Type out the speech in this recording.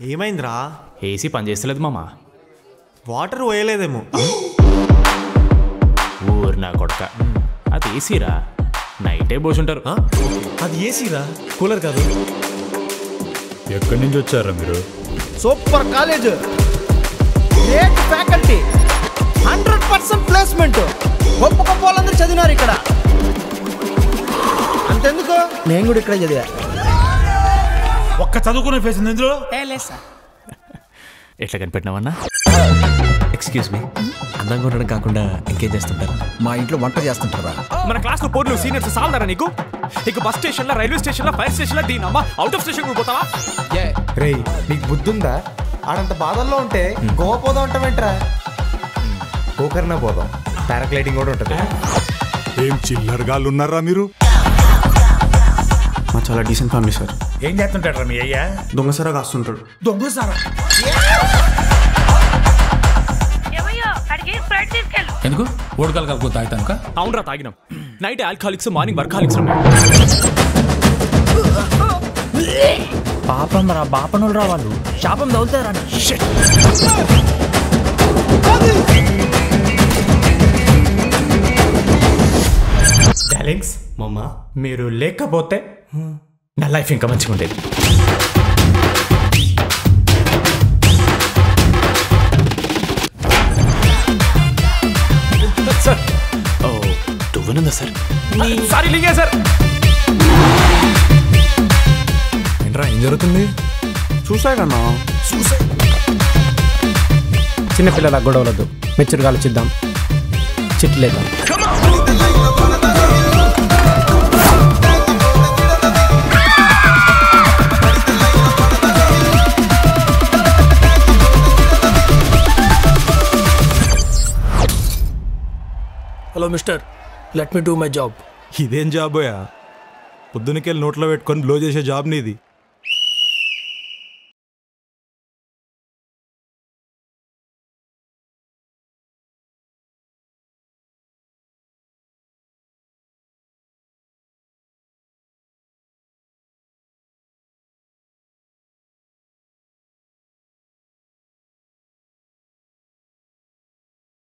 ఏమైందిరా? ఏసీ పని చేస్తలేదు మామ. వాటర్ పోయలేదేమో. ఊరు నా కొడక. అది ఏసీరా? నైటే పోసుంటారు? అది ఏసీరా? కూలర్ కాదు. ఎక్కడి నుంచి వచ్చారా మీరు? Super college. Great faculty. Hundred percent placement. గొప్ప గొప్ప వాళ్ళందరూ చదివినారు ఇక్కడ. అంతెందుకు? నేను కూడా ఇక్కడే చదివా. ఒక్క చదువుకునే ఫేస్ ఉంది ఇందులో? ఎట్లా కనిపెట్టినావన్నా? ఎక్స్క్యూజ్ మీ అందంగా ఉండడం కాకుండా ఇంకేం చేస్తుంటారు? మా ఇంట్లో వంట చేస్తుంటారా? మన క్లాస్లో పోర్లు సీనియర్స్ సాల్దారా నీకు? ఇక బస్ స్టేషన్లో రైల్వే స్టేషన్లో ఫైర్ స్టేషన్లో దీని అమ్మ అవుట్ ఆఫ్ స్టేషన్ కూడా పోతావా? రేయ్ నీకు బుద్ధి ఉందా ఆడంత బాధల్లో ఉంటే గోవా పోదాం అంటావేంట్రా? గోకర్ణ పోదాం? పారాగ్లైడింగ్ కూడా ఉంటుంది. ఏం చిల్లరగాళ్ళు ఉన్నారా మీరు? చాలా డీసెంట్ ఫ్యామిలీ సార్ ఏం చేస్తుంటారా మీ అయ్యా? దొంగసరా కాస్తుంటాడు. దొంగ సారా? ఎందుకు? ఓడకాలు కలుపు తాగుతానుక? అవునరా తాగినాం. నైట్ ఆల్కహాలిక్స్ మార్నింగ్ వర్కాలిక్స్ పాపం రా బాపనులు రా వాళ్ళు. శాపం తగులుతారా? డార్లింగ్స్ మమ్మ మీరు లేకపోతే నా లైఫ్ ఇంకా మంచిగా ఉండేది సార్. ఓ సార్? సారీ లింగే సార్. ఏంట్రా ఏం జరుగుతుంది? చూసాయి కన్నా చిన్నపిల్లల గొడవలద్దు. మెచ్యూర్గా ఆలోచిద్దాం చిట్లేద్దాం. Hello mister let me do my job ఇదేం జాబోయా? పొద్దునకెళ్ళి నోట్లో పెట్టుకొని బ్లో చేసే జాబ్ నీది.